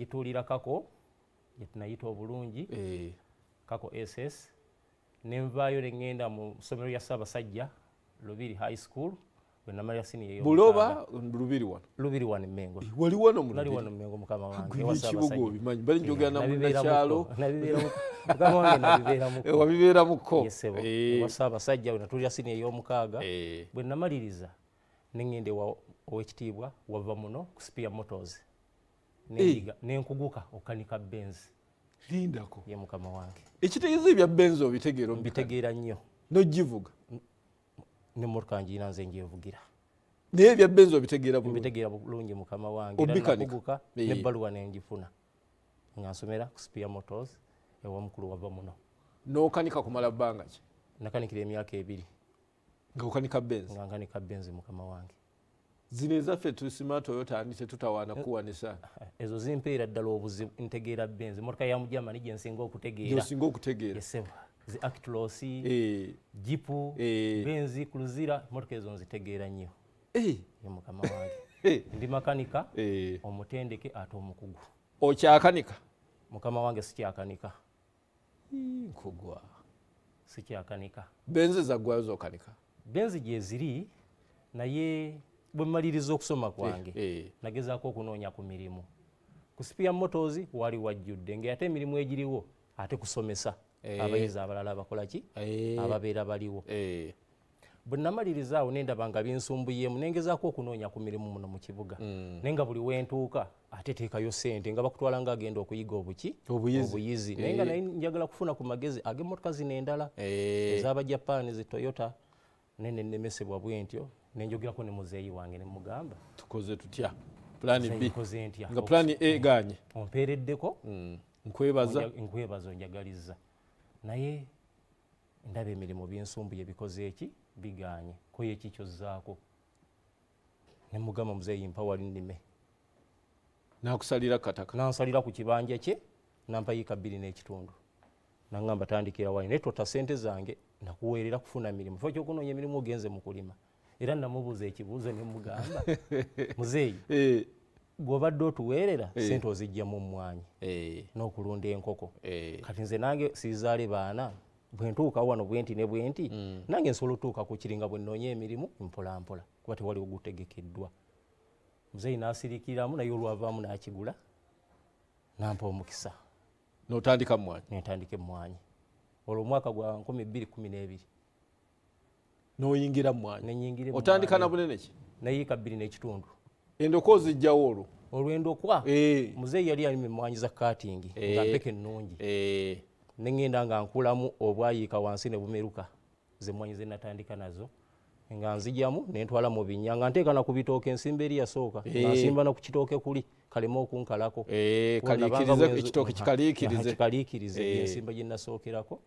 gituulira kako gyetunayita obulungi Eh, kako ss nenvaayo neŋŋenda mu ssomero lya ssaabasajja lubiri high school bwe namalira siniya buloba lubiri wano? Lubiri wano emengo wali wano mu nali lubiri? wano emengo mukama wange Gwe ewa n'ekibuga Ssaabasajja. obimanyi bali njogera na Nabibeeramuko, munnakyalo. nabibeeramuko. mukama wange nabibeeramuko Eh, wabibeeramuko yesebo Eh, ewa ssaabasajja bwe natulira siniya ey'omukaaga eh, bwe namaliriza neŋŋenda owekitiibwa wava muno ku spear motors nenkuguka okanika benzi. Lindako. Ye mukama wange. Ekitegeeza ebya benzi obitegeera mbitegeera nnyo. Nogivuga nemmotoka ngiina nze njevugira naye ebya benzi obitegeera bulungi? Mbitegeera bulungi mukama wange. Era Obikanika? nakuguka Eh. nebbaluwa nengifuna nga nsomera ku spear motors ewa mukulu wava muno n'okanika kumala bbanga ki? Nakanikira emyaka ebiri. Nga okanika benzi? Nga nkanika benzi mukama wange zino ezaffe tusima toyota ani tetutawaana kuwanisa. ezo zimpeera ddala obuzibu ntegeera benzi motoka ya mujamani gyensinga okutegeera. Gyosinga okutegeera. Zi actlos Eh, jipu Eh. benzi kuluzira motoka ezo nzitegeera nnyo. Eh, mukama wange. Eh, ndi makanika eh. omutendeke ate omukugu. Okyakanika? Mukama wange sikyakanika. Nkugwa. Sikyakanika. Benzi zaggwayo zokanika? Benzi gyeziri naye bwe mmaliriza okusoma kwange Eh, nagezaako okunoonya ku mirimu. Ku spear motors wali wajjudde nga ate emirimu egiriwo ate kusomesa. Eh. abayizi abalala abakola ki? Eh, ababeera baliwo. Eh, bwe namaliriza awo nendaba nga binsumbuyemu nengezaako okunoonya ku mirimu muno mu kibuga. Mm. naye nga buli wentuuka ate teekayo sente nga bakutwala nga agenda okuyiga obuki Obuyizi. naye nga naye njagala kufuna ku magezi ag'emmotoka zino endala Eh, ez'abajapaani zi toyota nene nemesebwa bwe ntyo nenjogerako ne muzeeyi wange nemugamba tukoze tutya? Pulani b. Nga pulani a eganye ompeereddeko? Mm. nkwebaza. Nkwebaza onjagaliza. Naye ndaba emirimu binsumbuye bikoze eki? Biganye. Koye eki kyozzaako? Nemugamba muzeeyi mpa wali nnime. Nakusalira kataka. Nansalira ku kibanja kye nampa yiika bbiri n'ekitundu. Nagamba tandikira wali. Naye tota sente zange nakuweerera kufuna mirimu fa kyokunoonya emirimu ogenze mu kulima era namubuuza ekibuuzo nemugamba muzeeyi Eh, gwobadde otuweerera sente ozijjamu mmwanyi eh, n'okulunda enkoko. Eh. kati nze nange siizaale baana bwentuuka wano bwenti ne bwenti nange nsobola otuuka ku kiringa bwe nnoonya emirimu mpolampola kuba tewali ogutegekeddwa muzeeyi n'asirikiramu naye olwavaamu n'akigula nampa omukisa. Notandika mwanyi? Nentandika emmwanyi olwo omwaka gwa 2012 noyingira mwanyi nenyingira otandika na bunene ki? Nayiika bbiri n'ekitundu endoko ozijjawo olwo? Olwendokwa Eh, muzeeyi yali alima emmwanyi za katingi nga Eh. mpeke ennungi. Eh, neŋŋenda nga nkulamu obwayiika wansi ne bumeruka zemmwanyi ze natandika nazo nga nzijamu nentwala mu binnya nga nteeka na ku bitooke ensimba eri yasooka nga Eh. nsimba na ku kitooke kuli kaleme okunkalako. Kikaliikirize. Ensimba gye nasookerako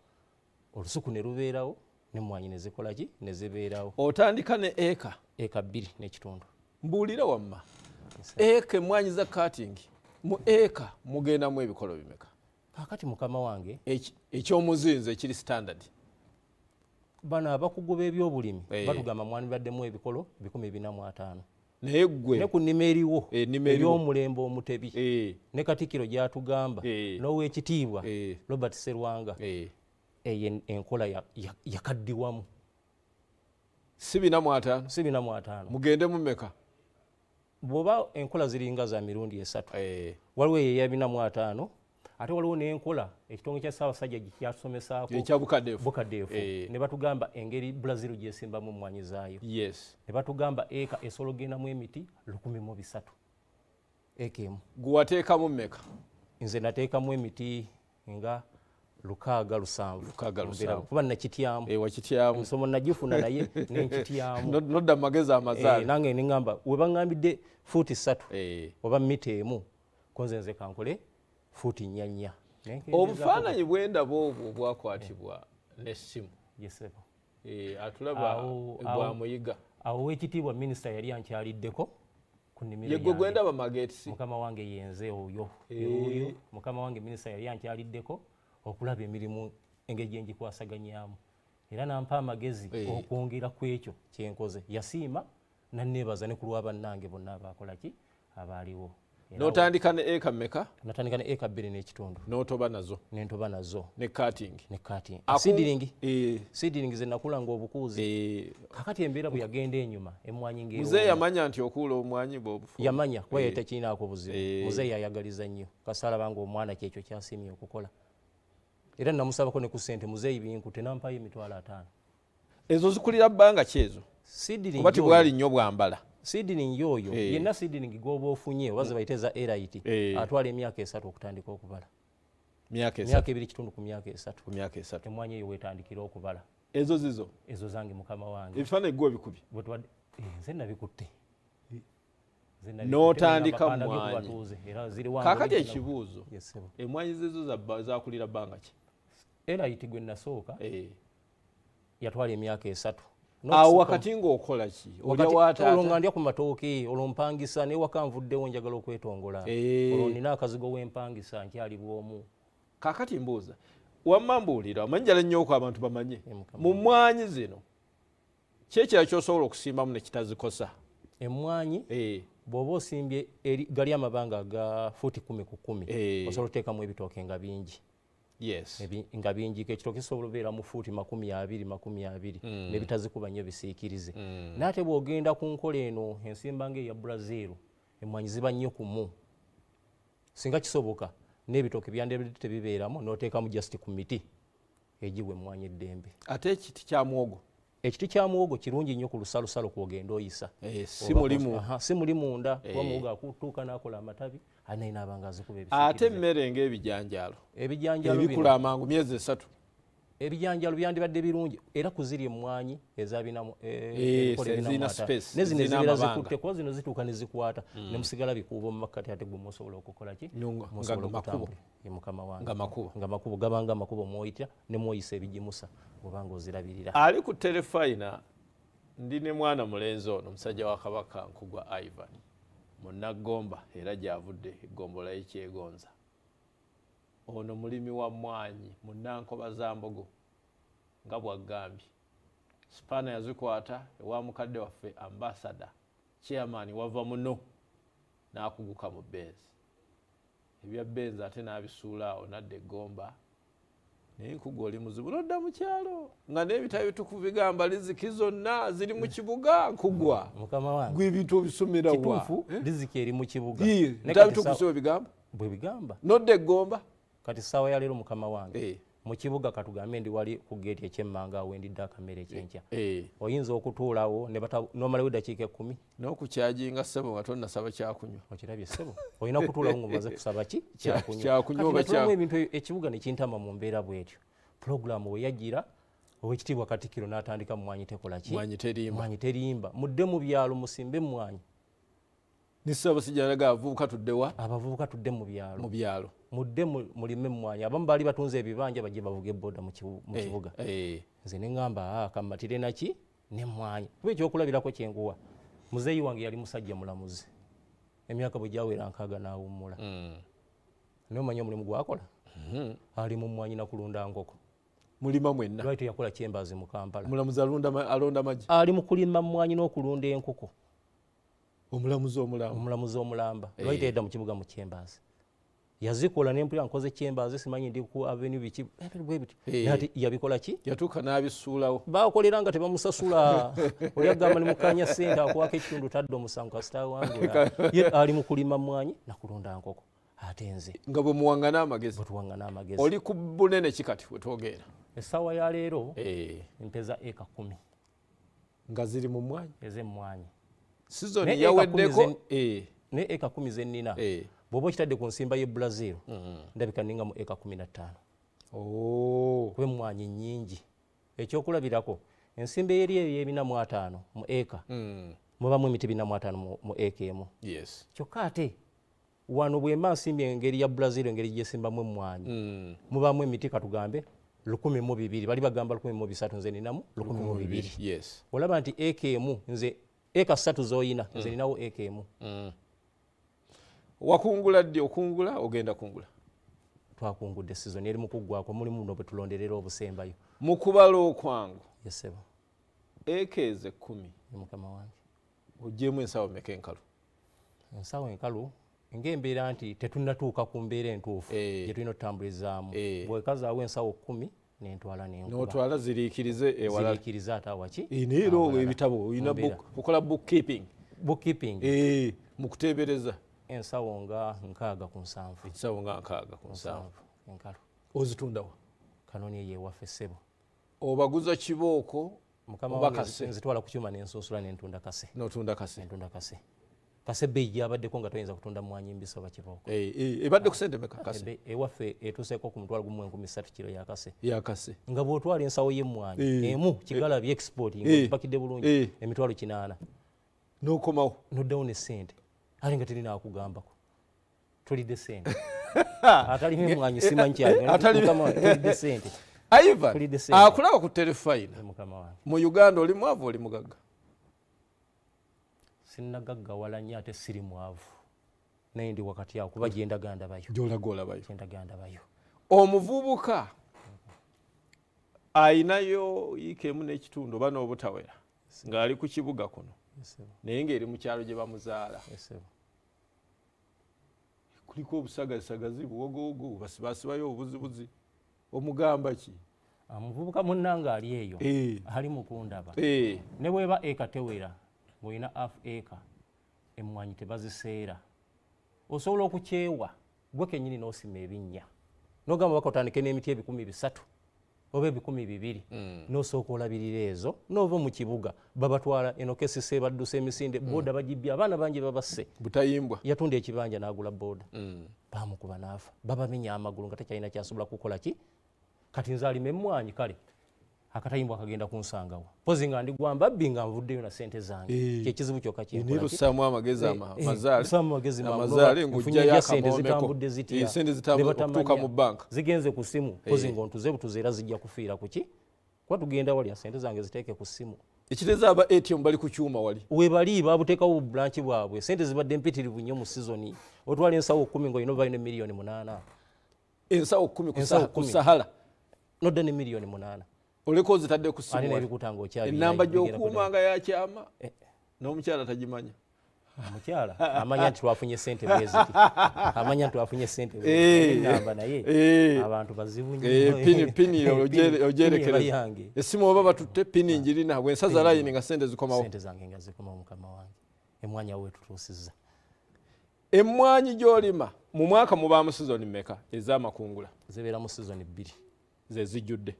olusuku ne lubeerawo nemmwanyi ne zikola ki? Ne zibeerawo. Otandika ne eka. Eka bbiri n'ekitundu mbuulira wamma. Eka emwanyi za katingi mu eka mugendamu ebikolo bimeka? Kaakati mukama wange. Ekyomuzinzi ekiri standard. Bano abakugu b'ebyobulimi Eh. batugamba mwanibaddemu ebikolo 145 naye ne gwe ku nnima eriwo Eh, ery'omulembe omutebi. Eh, ne katikiro gyatugamba. N'owekitiibwa robert serwanga. Eyo en- enkola ya- ya- yakaddiwamu. Si bina mu ataano si bina mu ataano mugende mumeka bw'oba enkola ziringa za mirundi esatu Eh, waliwo eyo eya bina mu ataano ate waliwo n'enkola ekitongole kya ssaabasajja gye kyasomesaako ekyabukadefu bukadeefu. Eh. ne batugamba engeri brazil gyesimbamu emmwanyi zaayo. Yes. Ne batugamba eka esobola ogendamu emiti lukumi mu bisatu. Eka emu. Gwewateekamu meka nze nateekamu emiti nga lukaaga lusanvu. Lukaaga Mbeera- lusanvu. kuba nakityamu ensomo nagifuna naye nenkityamu. No- nodda mu magezi Eh, nange neŋŋamba we baŋŋambidde fuuti ssatu Eh. oba mita emu ko nze kankole fuuti nkendeezaako obufaananyi bwendaba obwo bwakwatibwa n'essimu. Eh, atulaba Awo- bwa awo- wekitiibwa minisita yali ankyaliddeko yegwe gwendaba magetisi mukama wange yenze oyo mukama wange minisita yali ankyaliddeko okulaba emirimu engeri gye ngikwasaganyaamu. Era nampa amagezi okwongera ku ekyo kyenkoze yasiima nanneebaza ne ku lwa bannange bonna abakola ki? Abaaliwo. N'otandika ne eka mmeka natandika ne eka bbiri n'ekitundu. N'otoba nazo? Nentoba nazo. Ne kating ne kati Aku- sidiringi Eh, sidiringi zenakula ngaobukuuzi eh, kakati embeera bwe yagenda enyuma emwanyi muzeeyi ngaewo yamanya nti okuula omwanyi bwobufu yamanya kuba yali tekirinaako buzibu. Muzeeyi yayagaliza nnyo. Kasalaba nga omwana kyekyo kyasimye okukola era namusabako ne ku ssente muzeeyi binkute nampayo emitwalo ataano. Ezo zikulira bbanga ki ezo kuba tibwali nnyo bwambala. Sidiringi oyo Eh. yenna sidiringi gwoba ofunye oba ze bayite za erit Eh. atwala emyaka esatu okutandika okubala. Myaka ebiri kitundu ku myaka esatu. Emwanyi eyo wetandikira okubala. Ezo zizo? Ezo zange mukama wange. Ebifaananyi gwe bikubye eh, nze nabikutte. N'otandika kaakati original. ekibuuzo emwanyi zezo zakulira bbanga ki erit gwe nasooka Eh. yatwala emyaka esatu. Awo wakati ng'okola ki? Olwo nga ndya ku matooke olwo mpangisa naye waka nvuddewo njagala okwetongola. Eh. olwo nina akazigo w'empangisa nkyali bwomu. Kaakati mbuuza wamma mbuulira omanyi nnyo oko abantu bamanye? Mu mmwanyi zino kyekira kyosobola okusimbamu ne kitazikosa? Emmwanyi Eh, bw'oba osimbye gali amabanga aga futi kumi ku kumi osobola oteekamu ebitooke nga bingi nga bingi ekitooke kisobola obeera mu fuuti makumi abiri makumi abiri nebitazikuba nnyo bisiikirize. Naye ate bw'ogenda ku nkola eno ensimba nga eya brazil emmwanyi ziba nnyo kumu singa kisoboka n'ebitooke byandibadde tebibeeramu n'oteekamu just ku miti egiwa emmwanyi eddembe. Ate ekiti kya mwogo ekiti kya muwogo kirungi nnyo ku lusalosalo kwogenda oyisa. Eh, si mulimu. munda kuba Eh. muwogo akutuuka n'akola amatabi anaye naabanga azikuba ate emmere ng'ebijanjaalo ebijanjalo ebikula amangu myezi esatu. Ebijanjalo byandibadde birungi era kuzirya emmwanyi ezabinamu zirina space, nezino zirina ezibeera amabanga. zikutte kuba zino zituuka ne zikwata. Ne musigala bikuuba mu makkati ate gwe musobola okukola ki? Nga- Musobola nga okutambula. Mukama wange. Nga makubo nga gabanga amakubo mwoyita ne mwoyisa ebigimusa obanga ozirabirira. Ali ku terefayina ndi ne mwana mulenzi ono omusajja wa kabaka nkugwa ivan munaggomba era gyavudde eggombola yekyegonza ono mulimi wa mwanyi munankoba za mbogo nga bwagambye. Sipaana yazikwata ewa mukadde waffe ambasada chairman wava muno n'akuguka mu benzi. Ebya benzi ate n'abisuula awo nadda eggomba naye nkugwa oli muzibu nodda mu kyalo nga n'ebitabo bitukuvu bigamba liziki zonna ziri mu kibuga nkugwa. Gwe ebintu obisomera wa? Kituufu riziki eri mu kibuga. Ebitabo si bwe bigamba? Bwe bigamba. Nodda eggomba? Kati saawa ya leero mukama wange. Eh, mu kibuga katugambe ndi wali ku geeti ekyemmanga awo endidde akamere ekyenkya. Eh. oyinza okutuulawo n'omalawo eddakiika ekkumi? N'okukyajinga ssebo nga tonnasaba kyakunywa. Okirabye ssebo? Olina okutuulawo ngaomaze kusaba ki? Kya- kyakunywa. kyakunywa oba Kati natulamu kya- ebintu ekibuga nekintama mu mbeera bwetyo. Pulogulaamu we yagira owekitiibwa katikiro n'atandika mwanyi terimba. Mwanyi terimba. Mudde mu byalo musimbe emmwanyi nisabasijjalaga avubuka tuddewa abavubuka tudde mu mu byalo. Byalo mudde mu- mulime emmwanyi abamu baali batunze ebibanja bajje bavuga ebboda mu Eh, kibuga. eh. nze neŋŋamba kammatire naki nemmwanyi kuba ekyokulabirako kyenguwa muzeeyi wange yali musajja mulamuzi. Emyaka bwe gyawera nkaaga n'awummula. Mm. naye omanye omulimu gwakola? Mhm. ali mu mmwanyi nakulunda nkoko mulima mwenna. Lwali teyakola kyembaazi mu kampala? Omulamuzi alonda ma- alonda magi ali mu kulima mmwanyi n'okulunda enkoko. Omulamuzi omulamu omulamuzi omulamba. Eh. lwali teyadda mu kibuga mu kyembaazi yazikola nempulira nkoze kyembaazi simanyi ndi ku avenue biki bwe bityo Eh. Naye ati yabikola ki? Yatuuka n'abisuulawo. Bakolera nga tebamusasula. Oli agamba ni mukanya sente akwaka ekitundu tadde omusango kasita wangula ye ali mu kulima mmwanyi nakulunda nkoko ate nze. Nga bwe muwangana amagezi. Bwetuwangana amagezi. Oli ku bunene kikati wetwogeera essaawa ya leero mpeza eka kumi. Nga ziri mu mwanya ez'emmwanyi. Sizoni Ne yaweddeko? naye eka kumi zennina. Bw'oba okitadde ku nsimba y'e brazil ndabika ninga mu eka kumi na ttaano. Oh. kuba emmwanyi nnyingi. Ekyokulabirako ensimba eri eyo y'ebina mu ataano mu eka Mm. mubamu emiti bina mu ataano mu- eka emu. Yes. Kyokka ate wano bwe mba nsimbye engeri ya brazil engeri gyesimbamu emmwanyi Mm. mubamu emiti katugambe lukumi mu bibiri bali bagamba lukumi mu bisatu nze ninamu lukumi mu bibiri. yes. Olaba nti eka emu nze eka ssatu z'oyina nze ninawo eka emu. Mm. Wakungula ddi? Okungula ogenda kungula. Twakungudde sizoni eri mu kuggwako mulimu muno bwe tulonderera obusembayo. Mu kubala okwangu. Yesebo eka ezo ekkumi. Mukama wange. Ogyemu ensawo meka enkalu? Ensawo enkalu ngaembeera nti tetunnatuuka ku mbeera entuufu Eh. gye tulina otutambulizaamu Eh. bwekazaawo ensawo kumi nentwala notwala ziriikirize ewala. Ziriikiriza ate awaki Eh, naye era ebitabo olina okola bookkeeping. Bookkeeping. Mu kuteebereza ensawo nga nkaaga ku nsanvu. Ensawo nga nkaaga ku nsanvu. Enkalu. Ozitundawa kanoni eyo ewaffe ssebo. Obaguza kibooko mukama nzitwala ku kyuma nensunsula nentunda kase. Notunda kase. Nentunda kase. Kase beeyi gyabaddeko nga toyinza kutunda mwanyi mbisi oba kibooko. Eh, eh, ebadde ku sente meka kase ewaffe etuuseeko ku mutwalo gumu enkumi ssatu kiro ya kase. Yakase nga bwotwala ensawo y'emmwanyi emu kigalabi export ngaopakidde bulungi emitwalo kinaana. Nokomawo. Noddawo ne sente ate nga terinaakugambako tulidde sente atalimu emmwanyi simanyi eh, atali- kyalo tulidde sente ivan akulaba ku terefayina mukama wange. Mu uganda oli mwavu oli mugagga? Sinnagaggawala nnyo ate siri mwavu. Naye ndi wakati awo kuba gyendaga ndabayo gyolaga olabayo. Gyendaga ndabayo omuvubuka ayinayo yiika emu n'ekitundu oba n'obutawera ng'ali ku kibuga kuno naye ng'eri mu kyalo gye bamuzaala. Kuliko obusagaasagazi buwogowogo basibasibayo obuzibuzi omugamba ki? Omuvubuka munnange ali eyo Eh. ali mukundaba Eh, ne bweba eka tewera ng'olina af eka emmwanyi tebaziseera. Osobola okukyewa gwe kenyini n'osima ebinnya. Nogamba baka otandike n'emiti ebikumi bisatu oba ebikumi bibiri nosooka olabirira ezo nova mu kibuga babatwala enokesise baddusa emisinde boda bagibya abaana bangi babasse. Butayimbwa. Yatunda ekibanja n'agula boda bamukuba naafa babamenya amagulu nga tekyalina kyasobola kukola ki? Kati nze alima emmwanyi kale akatayimbwa akagenda kunsangawo. Pozi nga ndigwa mbabbi nga nvuddeyo na sente zange. Eh. kyekizibu kyokka ni lussaamu amagezi ama- amazaale magezi amazaale ng'ojjayo sente akamoomeko. zitambudde Eh, zitya sente zitambudde batamanya. okutuuka mu banka. zigenze ku simu. Pozi ngaontuze butuze era zijja kufiira ku ki? Kuba tugenda walya sente zange ziteeke ku simu. Ekiteeza aba atm bali ku kyuma wali? Webali babuteekawo bubulanki bwabwe. Sente zibadde mpitirivu nnyo mu sizoni otwala ensawo kumi ngaolina oba ne miliyoni munaana. Ensawo kumi ku Ensawo Sa- ku kumi. sahara. Nodda ne miliyoni munaana oleka ozitadde ku ate simu wali. nebikutanga okyali enamba gy'okuumanga yakyama Eh. n'omukyala tagimanya. Omukyala? Amanya nti twafunye sente bweziti amanya nti twafunye sente Eh, enamba naye. eh. abantu bazibu Eh, pini- pini Pini- ogye- pini ogyerekereza eba yange. Esimu oba batutte pini njirina bwensaza layini nga sente zikomawo. Sente zange nga zikoma mukama wange. Emwanya wetutuusizza. Emmwanyi gy'olima mu mwaka mubaamu sizoni mmeka? Ez'amakungula. Zibeera mu sizoni bbiri zezijjudde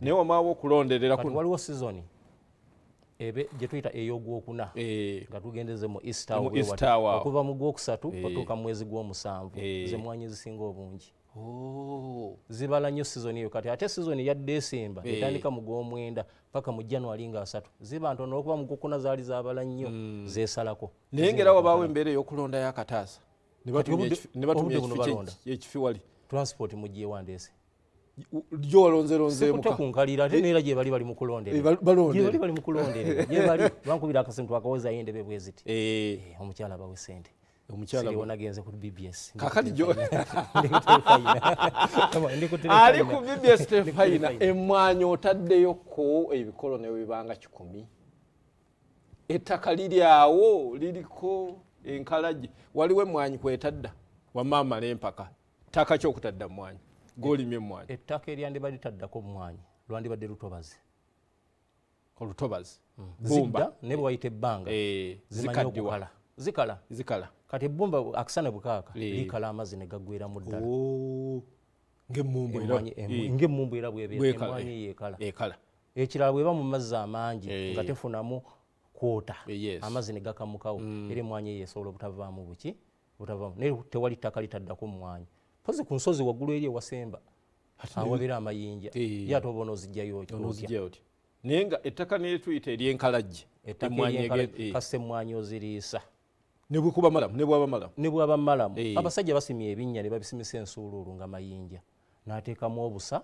naye wamaawo okulonderera waliwo sizoni ebe gye tuyita ey'ogwokuna Eh, nga tugendeze mu easter Mu gwokusatu otuuka mu mwezi gw'omusanvu Eh. zemwanyi ezisinga obungi. Oh, zibala nnyo sizoni eyo kati ate sizoni ya desemba Eh. etandika mu gwomwenda paka mu januari nga asatu. Ziba ntono okuba mu gwokuna zaali zabala nnyo zesalako naye ngera wabaawo embeera ey'okulonda yakataasa ne batumya ekifi wali. Transport mugyewandeese gyolonzeronzeemuka tekunkalira ate neera gye bali bali mu Eh, bali bali mu kulonderera gye bali. Bankubira akasimu twakawozayo endebe bwe ziti. Eh, Eh, omukyala bawe sente omukyala siriwo bwe- nagenze ku bbs kakati ali ku bbs tefayina. Emmwanyi otaddeyoko ebikolo ne bibanga kikumi. Ettaka liri awo liriko enkalagi waliwo emmwanyi kwetadda wamaama n'empaka. Ttaka kyokutadda mmwanyi gwolimye emmwanyi ettaka eryandibadde litaddako mwanyi lwandibadde lutobazi. Olutobazi zidda bumba. Ne bwe wayita ebbanga. Eh, zikaddiwa okukala. Zikala? Zikala. Kati ebbumba akasana bwekaaka Eh. likala amazzi ne gaggweramu ddala. Oh, ng'emmumbu era- eh, ng'emmumbu era bwebeera bwekala, emmwanyi eh. yeekala. Ekala ekirala bweba mu mazzi amangi nga tefunamu kwota. Amazzi ne gakamukawo. Era emmwanyi eyo esobola obutabaamu buki? Butavaamu. Naye tewali ttaka litaddako mumwanyi pozi ku nsozi waggulu eri ewasemba awabera amayinja. Ye ate oba onoozijjayo otya? Naye nga ettaka nerituyita eryenkalajje ettaka emmwanyi eryenkala ege- kassa emmwanyi oziriisa. Ne bwekuba malamu abasajja basimya ebinnya ne babisimisa ensuuluulu nga mayinja. N'ateekamu obusa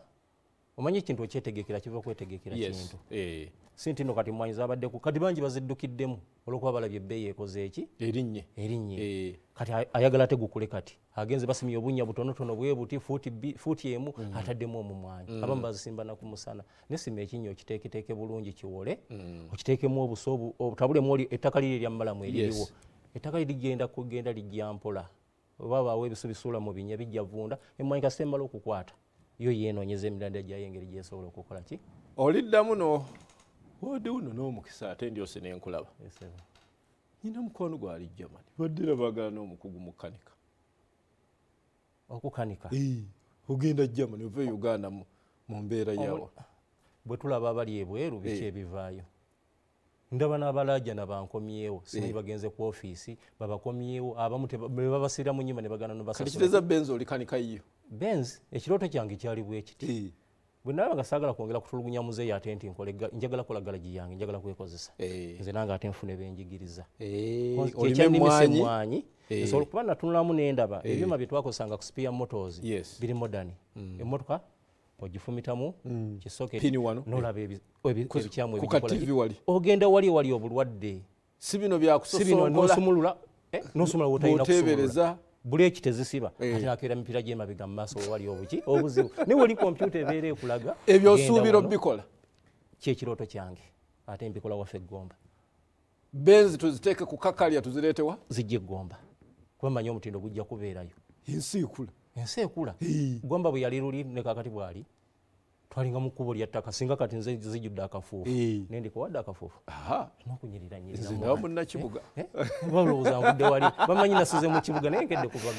omanyi ekintu okyetegekera kiva kwetegekera kintu. eh, si nti nno kati mmwanyi zabaddeku kati bangi baziddukiddemu olwokuba balabye ebbeeyi ekoze eki? Erinnya erinnya Eh, kati ay- ayagala ate gukule kati. Agenze basimya obunnya butonotono bwe buti fuuti emu ataddemu omumwanyi. Abamu bazisimba nakumusana. Nesima ekinnya okiteeketeeke bulungi kiwole. Okiteekemu obusa obu- obutabulemu ettaka liri eryamalamu eririwo ettaka lirigenda kugenda lijja mpola. Oba baawo ebisu bisuula mu binya bijja vunda. Emwanyi kasita emala okukwata yo yeenoonyeza emirandira gyayo engeri gyesobola okukola ki? Oliddamu no wodi uno n'omukisa ate ndyose nenkulaba nyina mukwano gwali germany baddira baagala n'omukugu mukanika. Okukanika? Ogenda germany ova e uganda mu mbeera yawo bwe tulaba abali ebweru biki ebivaayo? Ndaba n'abalaajana bankomyewo simanyi bagenze ku ofiisi babakomyewo. Abamu babasiira mu nyumba ne bagana nobasasula kiteeza benzi olikanika yo benz ekirooto kyange kyali bwe kiti. Bwe nalaba nga saagala kwongera kutulugunya muzeeyi ate nti njagala kola galagi yange njagala kwekozesa. Nze nange ate nfune benjigiriza. Olina kyekyannimisa emwanyi Eh. nsobola kuba natunulamu nendaba ebyuma bye twakozesanga ku spia motors biri modani emotoka ogifumitamu Pini kisoketi wano. nolaba ebi- ebi- ebikyamu ogenda wali wali obulwadde. Si bino eh, nosumula wotalina kusumulula buleki tezisiba Eh. ate nakeera emipiira gyemabega mu maaso we wali obuki obuzibu. Naye wali kompyuta ebeera ekulaga ebyo genda osuubira wano, obikola kyekirooto kyange ate mbikola waffe eggomba. Benzi tuziteeke ku kakalya tuzireetewa zijja eggomba. Kuba manyi omutindo gujja kubeerayo. Ensi ikula ensi ekula gomba bwe yali luli ne kakati bwali twalinga mu kkubo lya ttaka singa kati nze zijjudde akafuufu. Eh. nendikuwadde akafuufu. Aha. Nokunyirira ndaba munnakibuga balowooza nvudde wali? Bamanyi nasize mu kibuga naye nkedde kuva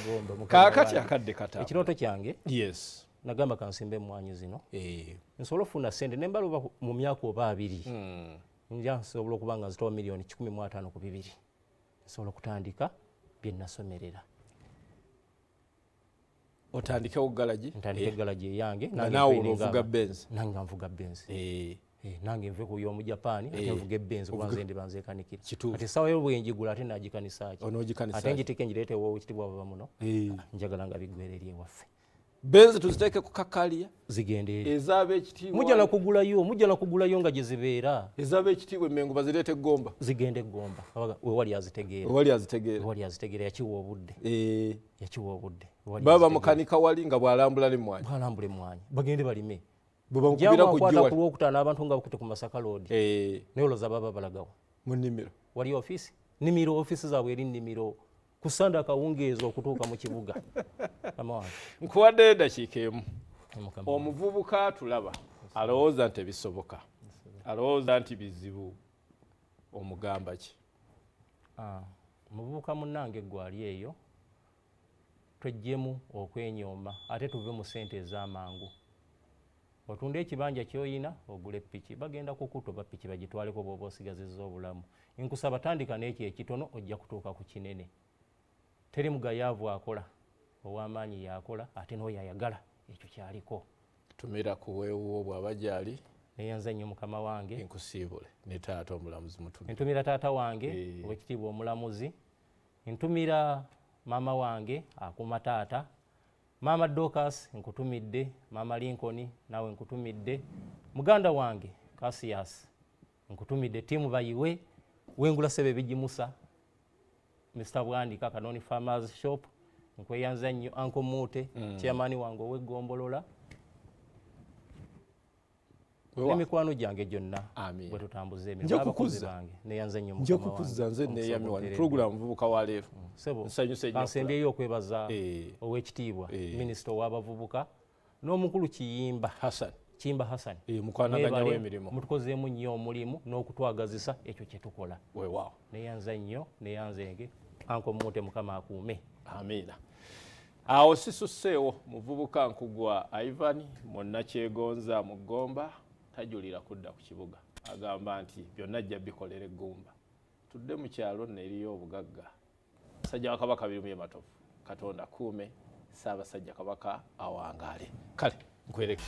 kaakati wange. akadde kata ekirooto kyange yes. nagamba kansimba emwanyi zino. Eh. nsobola okufuna sente nembala oba mu myaka oba abiri. Mm. nja nsobola okuba nga nzitowa miliyoni 15 ku bibiri. Nsobola okutandika bye nasomerera otandikewo galagi ntandika egalagi eyange nga nange naawe olwovuga benzi nange nvuga benzi Eh. Eh, nange nve kuyo mu japaani ate Eh. nvuga ebenzi kuba nze ndiba nzekanikira Kituufu. kati sawa yo bwenjigula ate nagikanisaki onoogikanisa ate njitike njireetewo ekitibwa baba muno Eh. njagala nga biggwera eri ewaffe benzi tuziteeke ku kakalya zigenda eri ezaaba ekitiibwa mujja nakugulayo mujja nakugulayo nga gye zibeera. Ezaaba ekitiibwa emengo bazireete egomba zigenda eggomba. Wewali azitegeera owali azitegeera wewali azitegeera yakiwa obudde. Eh. yakiwa obudde. Wewali baba mukanika wali nga bwalambula lemwanyi bwalambula emwanyi bagende balime. Bwe bamukubira ku lwokutaano abantu nga bakute ku masaka loodi naye olowooza baba balagawo mu nnimiro. Wali ofiisi? Nimiro ofiisi zaabwe eri nnimiro kusanda akawungeezi okutuuka mu kibuga. Nkuwaddeyo eddakiika emu. Omuvubuka tulaba alowooza nti ebisoboka. Alowooza nti bizibu. Omugamba ki? Ah, muvubuka munnange gwali eyo twejjemu okwenyooma ate tuve mu sente ez'amangu. Otunda ekibanja kyoyina ogula epiki bagenda kukutoba piki bagitwaleko bwoba osigazizza obulamu. Nkusaba tandika n'ekyo ekitono ojja kutuuka ku kinene teri mugayaavu akola ow'amaanyi yakola ate n'oyo ayagala ekyo kyaliko. Tumira ku weewuwo bw'aba gyali neyanza nnyo mukama wange. Enkusiibule ne taata omulamuzi mutume ntumira taata wange Eh. owekitiibwa omulamuzi. Ntumira maama wange akuuma taata. Maama docas nkutumidde. Maama lincoln nawe nkutumidde. Muganda wange kasias nkutumidde. Tiimu bayiwe wengula sebe bigimusa mr bwandika kanoni farmers shop nkweyanza nnyo anko muute Mm. chairmani wange oweggombolola. N'emikwano gyange gyonna bwe tutambuza Nja emirimu abakozi kukuza. bange neyanza nnyo wange, nze omusobola neyami wano oteredde. puroguramu muvubuka wa leero Ssebo, nsanyuse nnyo. Kansembyeyo okwebaza Eh. owekitiibwa Eh. minisita ow'abavubuka n'omukulu kiyimba. Mukwanaganya Mwebale, w'emirimu. mutukozeemu nnyo omulimu n'okutwagazisa ekyo kye tukola. Weewaawo neyanza nnyo neyanzenge anko mute mukama akuume. Amiina. Awo sisusseewo muvubuka nkugwa ivan munnakyegonza mu ggomba tajulira kudda ku kibuga. Agamba nti byonna ajja bikolera eggumba. Tudde mu kyalo nno eriyo obugagga. Musajja wa kabaka birimu ematovu katonda kuume saabasajja kabaka awangaale kale nkwereke